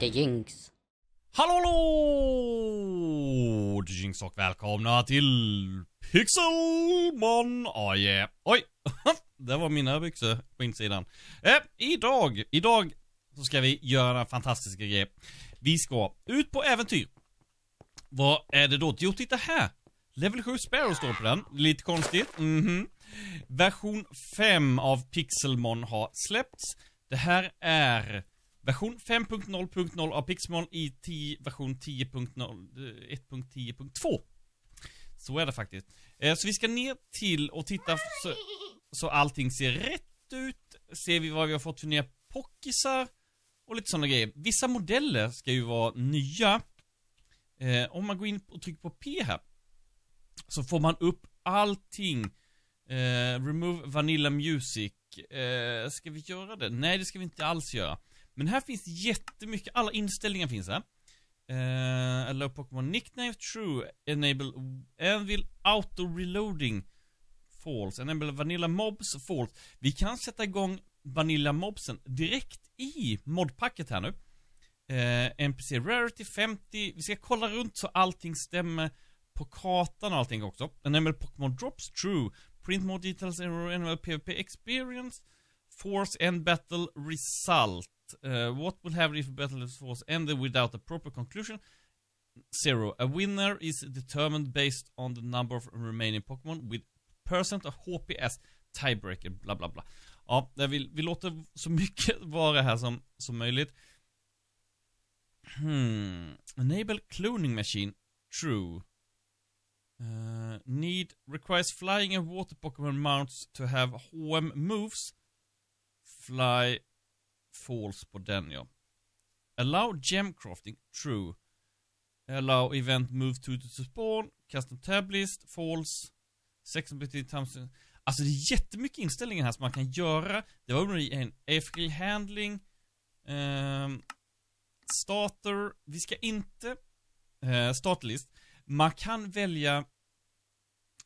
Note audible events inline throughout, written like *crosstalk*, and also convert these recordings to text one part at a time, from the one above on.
The Jinx. Hallå, hallå! Jinx och välkomna till Pixelmon! Oh ah, yeah. Oj! *laughs* det var mina byxor på insidan. Eh, idag, idag så ska vi göra fantastiska grejer. Vi ska ut på äventyr. Vad är det då? Jo, titta här! Level 7 Sparrow står på den. Lite konstigt. Mhm. Version 5 av Pixelmon har släppts. Det här är version 5.0.0 av Pixmon i 10, version 10.0, 1.10.2. Eh, så är det faktiskt. Eh, så vi ska ner till och titta så, så allting ser rätt ut. Ser vi vad vi har fått för nya pockisar och lite sådana grejer. Vissa modeller ska ju vara nya. Eh, om man går in och trycker på P här så får man upp allting. Eh, remove Vanilla Music. Eh, ska vi göra det? Nej, det ska vi inte alls göra. Men här finns jättemycket, alla inställningar finns här. Eh, uh, allow Pokémon nickname true, enable Anvil auto reloading false, enable vanilla mobs false. Vi kan sätta igång vanilla mobsen direkt i modpacket här nu. Eh, uh, NPC rarity 50, vi ska kolla runt så allting stämmer på kartan och allting också. Enable Pokémon drops true, print more details in enable PvP experience, force and battle result. Uh, what will happen if a battle is force ended without a proper conclusion? Zero. A winner is determined based on the number of remaining Pokémon with percent of HP as tiebreaker, bla bla bla. Ja, vill, vi låter så mycket *laughs* vara här som, som möjligt. Hmm. Enable cloning machine. True. Uh, need requires flying and water Pokemon mounts to have HM moves. Fly false på den ja. Allow gem crafting, true. Allow event move to to spawn, custom tab list, false. Second between times. Alltså det är jättemycket inställningar här som man kan göra. Det var i en AFG handling. Um, starter. Vi ska inte, eh, uh, startlist. Man kan välja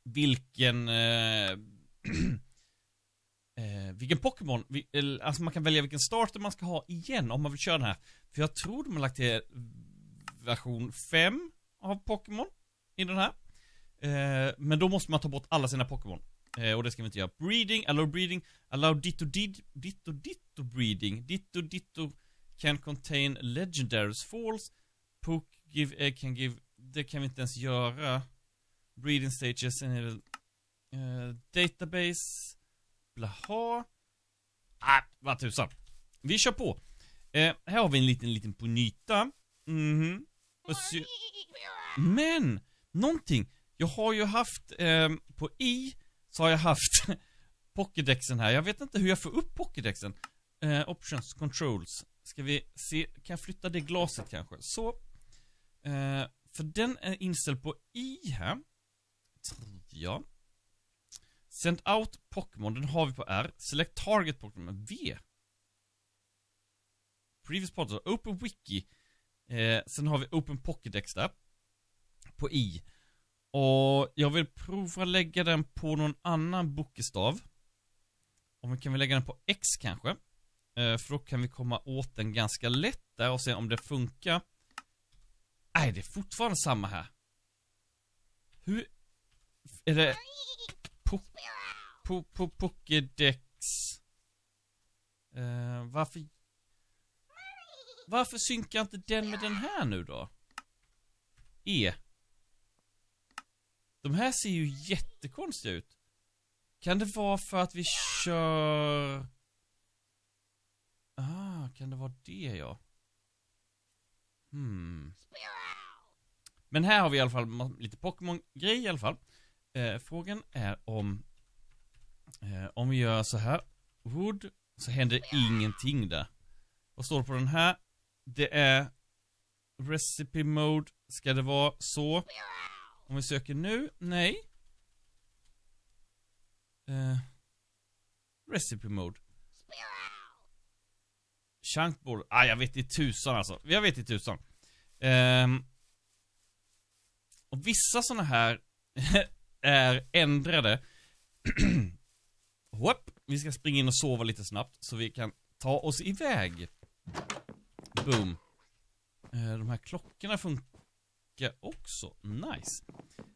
vilken Uh, *clears throat* eh, vilken Pokémon, vi- eh, alltså man kan välja vilken starter man ska ha igen om man vill köra den här. För jag tror de har lagt till version 5 av Pokémon i den här. Eh, men då måste man ta bort alla sina Pokémon. Eh, och det ska vi inte göra. Breeding, allow breeding, allow ditto did, ditto ditto breeding, ditto ditto can contain legendaries falls. poke give egg can give, det kan vi inte ens göra. Breeding stages, eh, eh database, blaha. Ah, vad tusan. Vi kör på. Eh, här har vi en liten, liten ponyta. Mhm. Men, någonting. Jag har ju haft, eh, på i, så har jag haft *laughs* Pokédexen här. Jag vet inte hur jag får upp Pokédexen. Eh, options, controls. Ska vi se, kan jag flytta det glaset kanske? Så. Eh, för den är inställd på i här. Tror jag. Send out Pokémon, den har vi på R. Select target Pokémon, V. Previous Potter, Open Wiki. Eh, sen har vi Open Pokédex där. På I. Och jag vill prova lägga den på någon annan bokstav. Om vi kan vi lägga den på X kanske. Eh, för då kan vi komma åt den ganska lätt där och se om det funkar. Nej, det är fortfarande samma här. Hur... Är det... Po... Po... Po... Pokédex... Eh, varför... Varför synkar inte den med den här nu då? E. De här ser ju jättekonstiga ut. Kan det vara för att vi kör... Ah, kan det vara det ja? Hmm. Men här har vi i alla fall lite Pokémon-grej i alla fall. Eh, frågan är om... Eh, om vi gör så här. Wood. Så händer ingenting där. Vad står det på den här? Det är... Recipe mode. Ska det vara så? Om vi söker nu? Nej. Eh, recipe mode. Chunkboard. Ah, jag vet i tusan alltså. Jag vet i tusan. Ehm, och vissa såna här *laughs* är ändrade. *clears throat* Hopp. Vi ska springa in och sova lite snabbt så vi kan ta oss iväg. Boom. Eh, de här klockorna funkar också. Nice.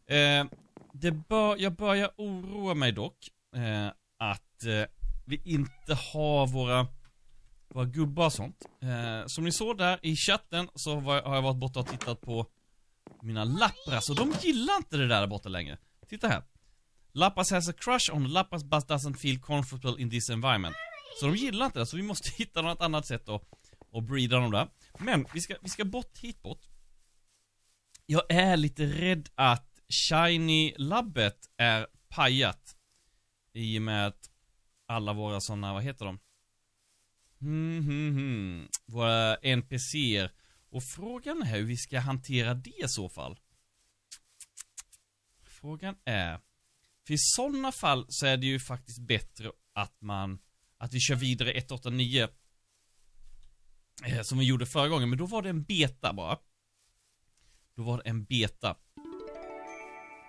Eh, det bör, jag börjar oroa mig dock. Eh, att vi inte har våra, våra gubbar och sånt. Som ni såg där i chatten så har jag varit borta och tittat på mina lappras och de gillar inte det där borta längre. Titta här. Lappas has a crush on Lappas but doesn't feel comfortable in this environment. Så de gillar inte det, så vi måste *laughs* hitta något annat sätt att, att breeda dem där. Men vi ska, vi ska bort hit bort. Jag är lite rädd att Shiny-labbet är pajat. I och med att alla våra sådana, vad heter de? Mm, mm, mm. Våra NPCer. Och frågan är hur vi ska hantera det i så fall. Frågan är, för i sådana fall så är det ju faktiskt bättre att man, att vi kör vidare 189 eh, Som vi gjorde förra gången, men då var det en beta bara. Då var det en beta.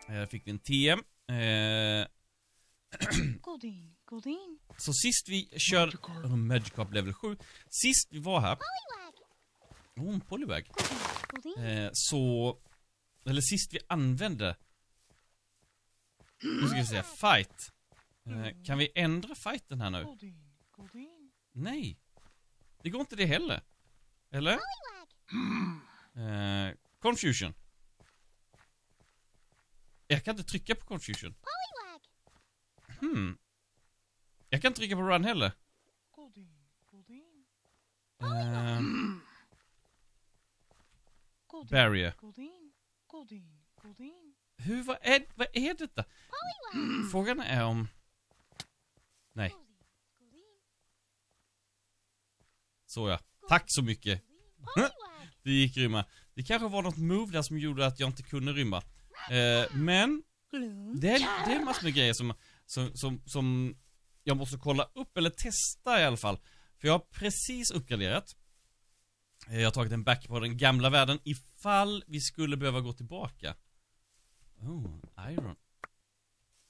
Eh, fick vi en TM. Eh, *clears throat* Godin, Godin. så sist vi kör... Magikarp. Oh, Magikarp level 7. Sist vi var här... Oh, en Poliwag. Godin. Eh, så... Eller sist vi använde... Nu ska vi se, fight. Eh, kan vi ändra fighten här nu? Nej. Det går inte det heller. Eller? Eh, confusion. Jag kan inte trycka på confusion. Hmm. Jag kan inte trycka på run heller. Eh, barrier. Hur, vad är, vad är detta? Frågan är om... Nej, så ja. Tack så mycket. *laughs* Det gick rymma. Det kanske var något move där som gjorde att jag inte kunde rymma. Eh, men, det är, det är massor med grejer som, som, som, som jag måste kolla upp, eller testa i alla fall. För jag har precis uppgraderat. Eh, jag har tagit en back på den gamla världen ifall vi skulle behöva gå tillbaka. Oh, iron.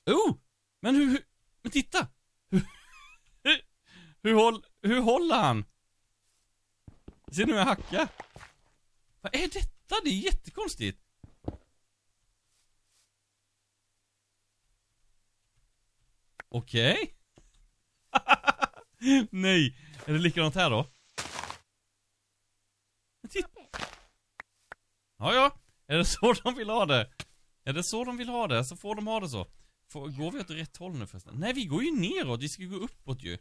Oh! Men hur, hur men titta! Hur, *laughs* hur, hur, håll, hur håller han? Se nu jag hackar. Vad är detta? Det är jättekonstigt. Okej. *laughs* Nej, är det likadant här då? Men titta. Ja, ja. Är det så de vill ha det? Är det så de vill ha det, så får de ha det så. Får, går vi åt rätt håll nu förresten? Nej, vi går ju neråt. Vi ska gå uppåt ju.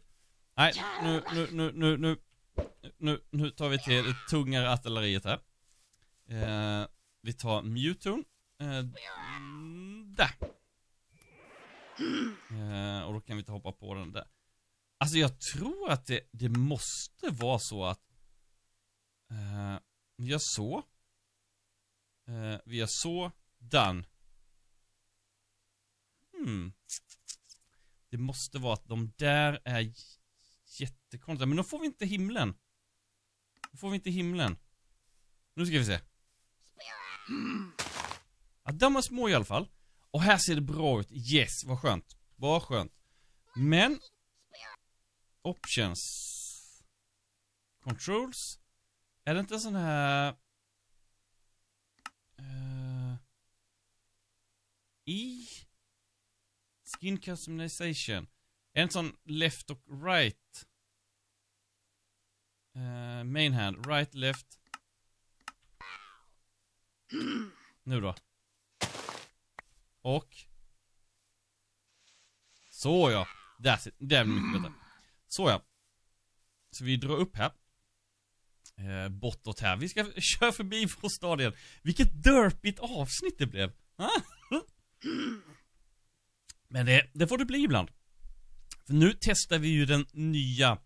Nej, nu, nu, nu, nu, nu. Nu, nu tar vi till det tungare artilleriet här. Eh, vi tar Mewtune. Eh, där. Eh, och då kan vi ta hoppa på den där. Alltså jag tror att det, det måste vara så att eh, vi gör så. Eh, vi gör så. Done. Hmm. Det måste vara att de där är jättekonstiga. Men då får vi inte himlen. Då får vi inte himlen. Nu ska vi se. Ja, de är små i alla fall. Och här ser det bra ut. Yes, vad skönt. Vad skönt. Men... Options. Controls. Är det inte en sån här... Uh, I... Skin customization. En sån left och right? Uh, main hand. Right, left. Nu då. Och. Så ja. That's it. Det är mycket bättre. Så ja. Så vi drar upp här. Eh, bortåt här. Vi ska *laughs* köra förbi vår stad igen. Vilket derpigt avsnitt det blev. Ah! Men det, det får det bli ibland. För nu testar vi ju den nya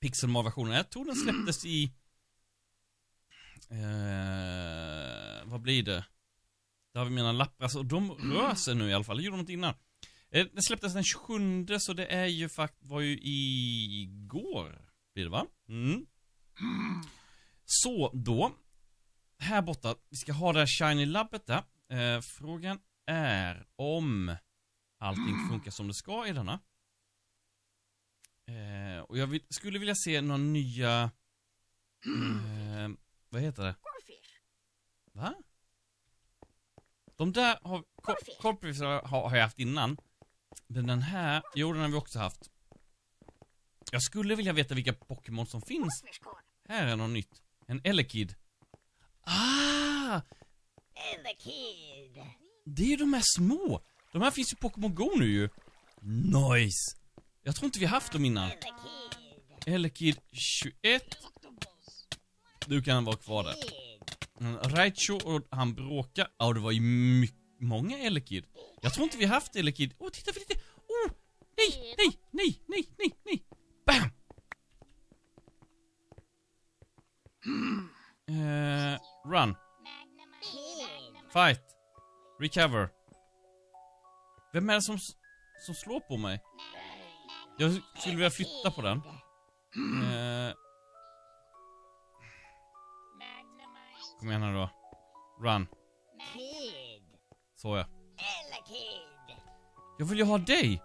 Pixelmar-versionen. Jag tror den släpptes i... Eh, vad blir det? Där har vi mina lappar. Alltså, de rör sig nu i alla fall. Det gjorde de inte innan. Eh, den släpptes den 27, så det är ju fakt var ju igår. Blir det va? Mm. Så då. Här borta, vi ska ha det här shiny labbet där. Eh, frågan är om allting *clears throat* funkar som det ska i denna. Eh, och jag vill, skulle vilja se några nya... Eh, vad heter det? Corfish. Va? De där har... Corfish. Har, har jag haft innan. Men den här, jo den har vi också haft. Jag skulle vilja veta vilka Pokémon som finns. Här är något nytt. En Elekid. Ah! And the kid. Det är ju de här små. De här finns ju Pokémon Go nu ju. Nice. Jag tror inte vi haft dem innan. Elekid 21. Du kan vara kvar där. Raichu och han bråkar. Ja, det var ju mycket, många Elekid. Jag tror inte vi har haft Elekid. Åh, oh, titta för lite. Oh! Nej, nej, nej, nej, nej, nej. Bam! Eh, run. Fight. Recover. Vem är det som, som slår på mig? Jag skulle vilja flytta på den. Eh, kom igen nu då. Run. Så ja. Jag vill ju ha dig.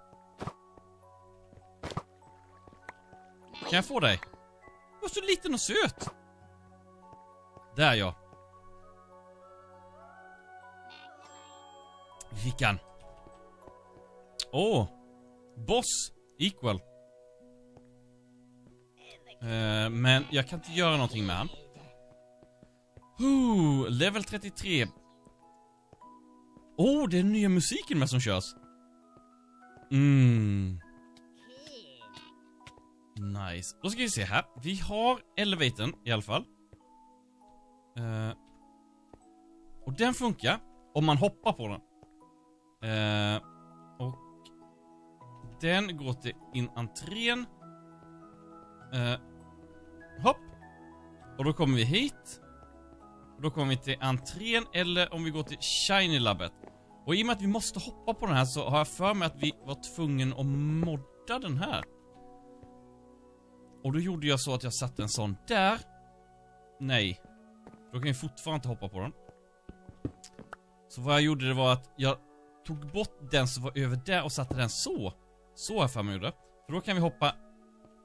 Kan jag få dig? Du var så liten och söt. Där ja. Vi fick Åh! Åh. Boss. Equal. Uh, men jag kan inte göra någonting med han. Ooh, level 33. Åh, oh, det är den nya musiken med som körs. Mm. Nice. Då ska vi se här. Vi har elevatorn i alla fall. Uh, och den funkar om man hoppar på den. Eh, den går till in entrén. Eh, hopp. Och då kommer vi hit. Och då kommer vi till entrén eller om vi går till shiny labbet. Och i och med att vi måste hoppa på den här så har jag för mig att vi var tvungen att modda den här. Och då gjorde jag så att jag satte en sån där. Nej. Då kan vi fortfarande inte hoppa på den. Så vad jag gjorde det var att jag tog bort den som var över där och satte den så. Så har jag för mig gjorde. För då kan vi hoppa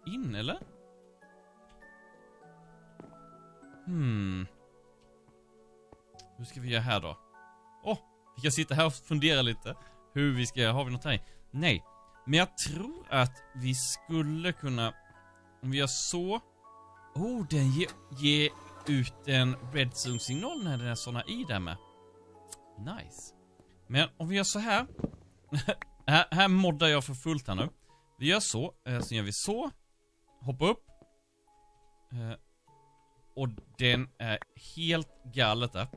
in, eller? Hmm. Hur ska vi göra här då? Åh, oh, vi kan sitta här och fundera lite. Hur vi ska, göra? har vi något här? Nej. Men jag tror att vi skulle kunna om vi gör så. Oh, den ger, ge ut en redzone-signal när den är såna i där med. Nice. Men om vi gör så här. *laughs* här, här moddar jag för fullt här nu. Vi gör så, eh, sen gör vi så. Hoppa upp. Eh, och den är helt galet där.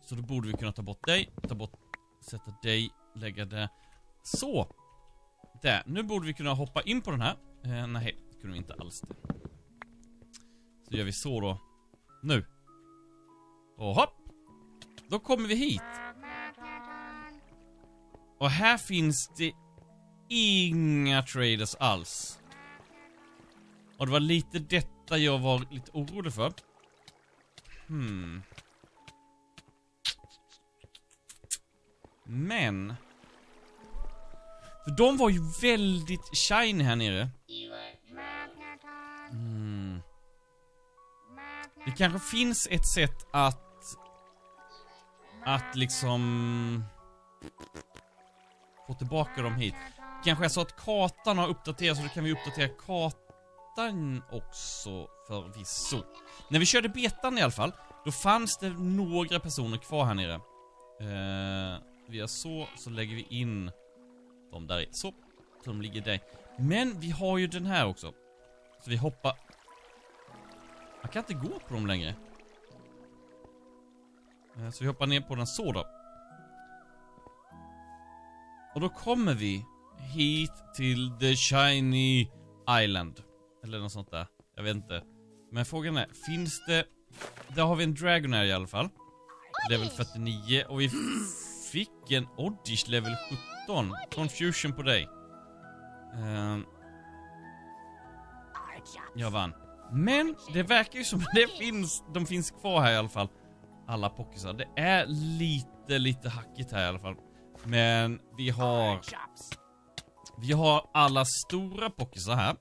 Så då borde vi kunna ta bort dig, ta bort, sätta dig, lägga det. Så. Där, nu borde vi kunna hoppa in på den här. Eh, nej, det kunde vi inte alls det. Så gör vi så då. Nu. Och hopp. Då kommer vi hit. Och här finns det inga traders alls. Och det var lite detta jag var lite orolig för. Hmm. Men. För de var ju väldigt shiny här nere. Mm. Det kanske finns ett sätt att... Att liksom... Få tillbaka dem hit. Kanske är så att kartan har uppdaterats och då kan vi uppdatera kartan också förvisso. När vi körde betan i alla fall, då fanns det några personer kvar här nere. Eh, vi gör så, så lägger vi in dem där i. Så, så de ligger där. Men vi har ju den här också. Så vi hoppar... Man kan inte gå på dem längre. Eh, Så vi hoppar ner på den så då. Och då kommer vi hit till The Shiny Island. Eller något sånt där. Jag vet inte. Men frågan är, finns det... Där har vi en Dragonair i alla fall. Level 49 och vi fick en Oddish level 17. Confusion på dig. Ehm, jag vann. Men det verkar ju som att det finns, de finns kvar här i alla fall. Alla pockisar. Det är lite, lite hackigt här i alla fall. Men vi har... Vi har alla stora pockisar här.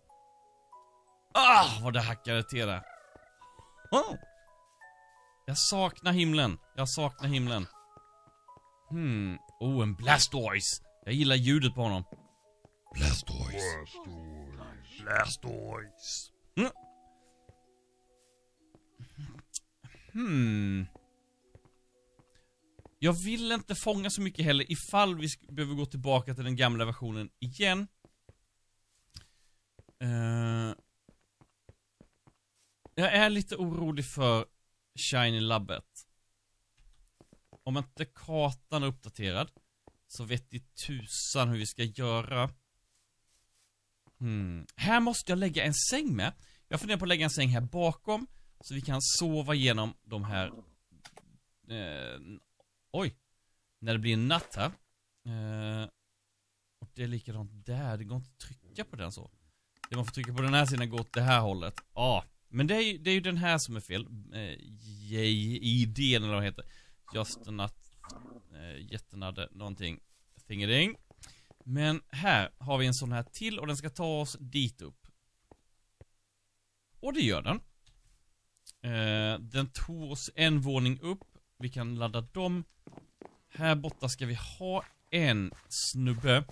Ah, vad det hackade till där. Oh. Jag saknar himlen. Jag saknar himlen. Hmm. Oh, en Blastoise. Jag gillar ljudet på honom. Blastoise. Blastoise. Mm. Hmm. Jag vill inte fånga så mycket heller ifall vi behöver gå tillbaka till den gamla versionen igen. Uh, jag är lite orolig för Shiny Labbet. Om inte kartan är uppdaterad så vet i tusan hur vi ska göra. Hmm. Här måste jag lägga en säng med. Jag funderar på att lägga en säng här bakom så vi kan sova igenom de här eh, Oj. När det blir en natt här. Eh, och det är likadant där. Det går inte att trycka på den så. Det man får trycka på den här sidan går åt det här hållet. Ja. Men det är, ju, det är ju den här som är fel. Eh, JID eller vad det heter. Just not eh, jättenade någonting. Thingeding. Men här har vi en sån här till och den ska ta oss dit upp. Och det gör den. Eh, den tog oss en våning upp. Vi kan ladda dem. Här borta ska vi ha en snubbe.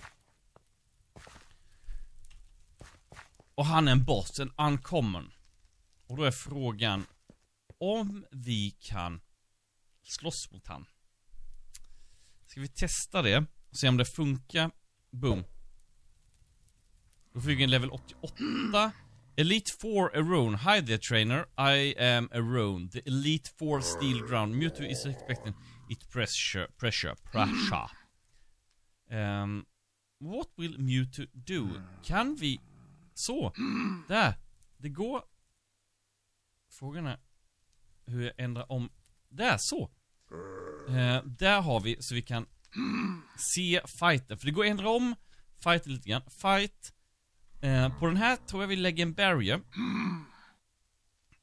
Och han är en boss, en uncommon. Och då är frågan om vi kan slåss mot han. Ska vi testa det och se om det funkar? Boom. Då fick vi en level 88. Elite 4 Arone. Hi there trainer. I am Arone. The Elite 4 Steel Ground. Mewtwo is expecting it pressure. Pressure. Pressure. Um, what will Mewtwo do? Kan vi... Så. Där. Det går. Frågan är hur jag ändrar om... Där, så. Uh, där har vi, så vi kan se fighten. För det går att ändra om fighten lite grann. Fight. Uh, på den här tror jag vi lägger en barrier.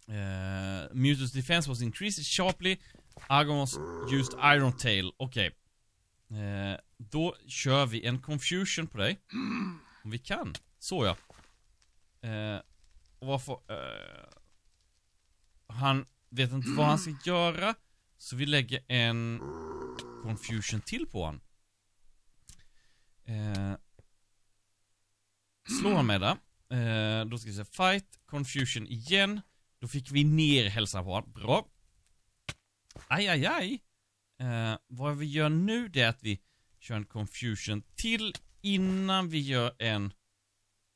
Uh, Mewtwo's defense was increased sharply. Agamos used Iron Tail. Okej. Eh, då kör vi en confusion på dig. Om vi kan. Så ja. Eh, och varför... Eh, han vet inte vad han ska göra. Så vi lägger en confusion till på han. Eh, slår han med det. Eh, då ska vi säga fight, confusion igen. Då fick vi ner hälsan på honom. Bra. Aj, aj, aj. Eh, vad vi gör nu det är att vi kör en confusion till innan vi gör en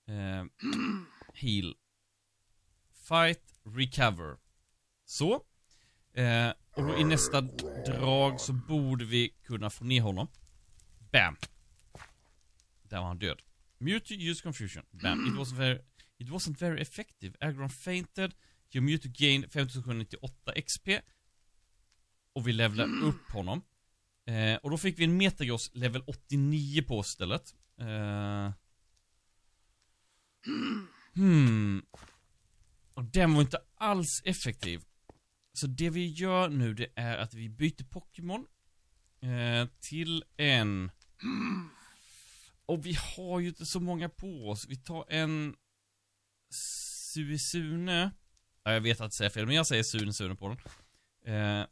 eh, *clears throat* heal. Fight, recover. Så. Eh, och då i nästa drag så borde vi kunna få ner honom. Bam. Där var han död. Mute, use confusion. Bam. It wasn't very, it wasn't very effective. Agron fainted. Your mute gained 5798 XP. Och vi levlar *clears throat* upp honom. Eh, och då fick vi en Metagross level 89 på oss istället. Eh, hmm. Och den var inte alls effektiv. Så det vi gör nu det är att vi byter Pokémon eh, till en... Och vi har ju inte så många på oss. Vi tar en Suisune. Ja, jag vet att jag säger fel, men jag säger Sune Sune på den. Eh,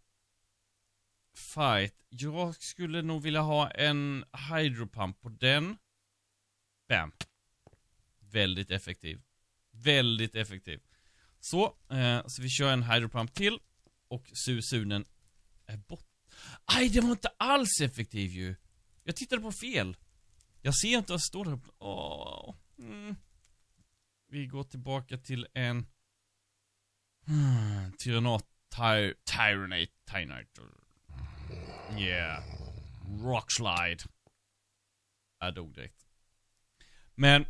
fight. Jag skulle nog vilja ha en Hydropump på den. Bam. Väldigt effektiv. Väldigt effektiv. Så, eh, så vi kör en Hydropump till. Och Susunen är bort. Aj, det var inte alls effektiv ju. Jag tittade på fel. Jag ser inte vad det står där. Åh. Mm. Vi går tillbaka till en... Hmm, Tyrannat... Ty Tyrannate... Yeah, Yeah. Rockslide. Jag dog direkt. Men,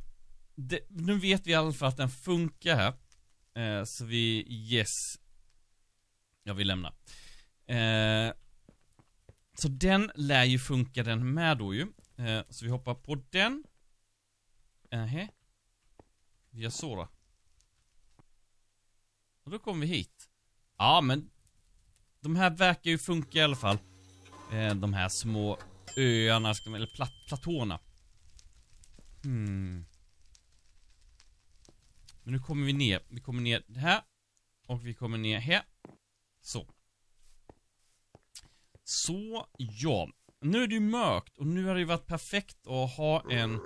det, nu vet vi i alla fall att den funkar här. Eh, så vi, yes. Jag vill lämna. Eh, så den lär ju funka den med då ju. Eh, så vi hoppar på den. Nähä. Vi gör så då. Och då kommer vi hit. Ja men. De här verkar ju funka i alla fall. Eh, de här små öarna, ska man- eller plat platåerna. Hmm. Men nu kommer vi ner. Vi kommer ner här. Och vi kommer ner här. Så. Så, ja. Nu är det ju mörkt och nu har det ju varit perfekt att ha en,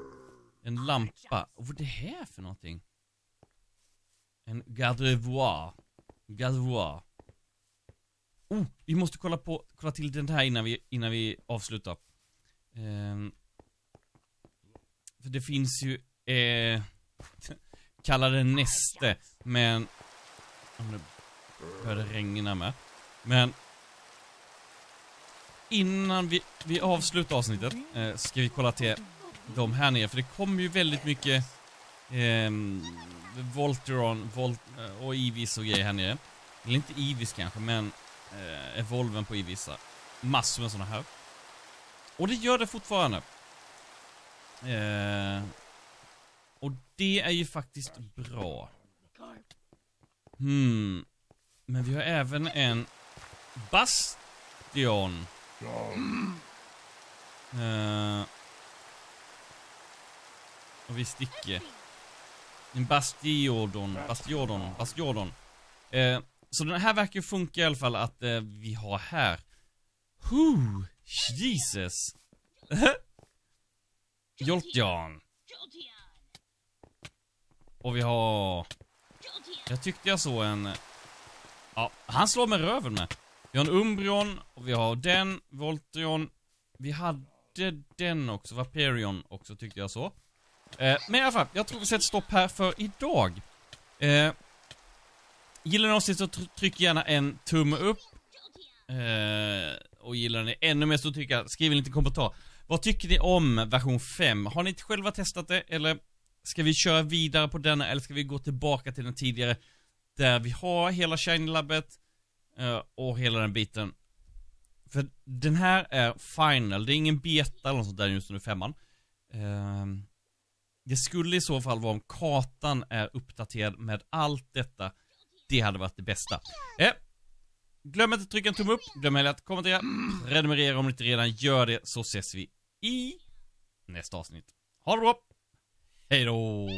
en lampa. Och vad är det här för någonting? En gardevoir. Gardevoir. Oh, vi måste kolla på, kolla till den här innan vi, innan vi avslutar. Ehm, för det finns ju, eh, *laughs* kalla det näste, men... Om det började regna med. Men... Innan vi, vi avslutar avsnittet, eh, ska vi kolla till de här nere, för det kommer ju väldigt mycket... ehm, Volteron, Volt, eh, och Ivis och grejer här nere. Eller inte Ivis kanske, men eh, Evolven på Ivisa. Massor med sådana här. Och det gör det fortfarande. Eh, och det är ju faktiskt bra. Hmm. Men vi har även en Bastion. Eh, och vi sticker. En Bastiodon, Bastiodon, Bastiodon. Eh, så den här verkar ju funka i alla fall att eh, vi har här. Who, Jesus. *laughs* Jolteon. Och vi har... Jag tyckte jag såg en... Ja, han slår med röven med. Vi har en Umbreon, och vi har den, Voltron. Vi hade den också, Vaperion också tyckte jag så. Eh, men i alla fall, jag tror vi sätter stopp här för idag. Eh, gillar ni avsnittet så tryck gärna en tumme upp. Eh, och gillar ni ännu mer så tycker jag, skriv en liten kommentar. Vad tycker ni om version 5? Har ni inte själva testat det, eller ska vi köra vidare på denna, eller ska vi gå tillbaka till den tidigare? Där vi har hela Shiny-labbet eh, och hela den biten. För den här är final, det är ingen beta eller något sånt där just nu, femman. Eh, det skulle i så fall vara om kartan är uppdaterad med allt detta. Det hade varit det bästa. Eh, glöm inte att trycka en tumme upp, glöm heller att kommentera, mm. prenumerera om ni inte redan gör det, så ses vi i nästa avsnitt. Ha det bra! Hej då!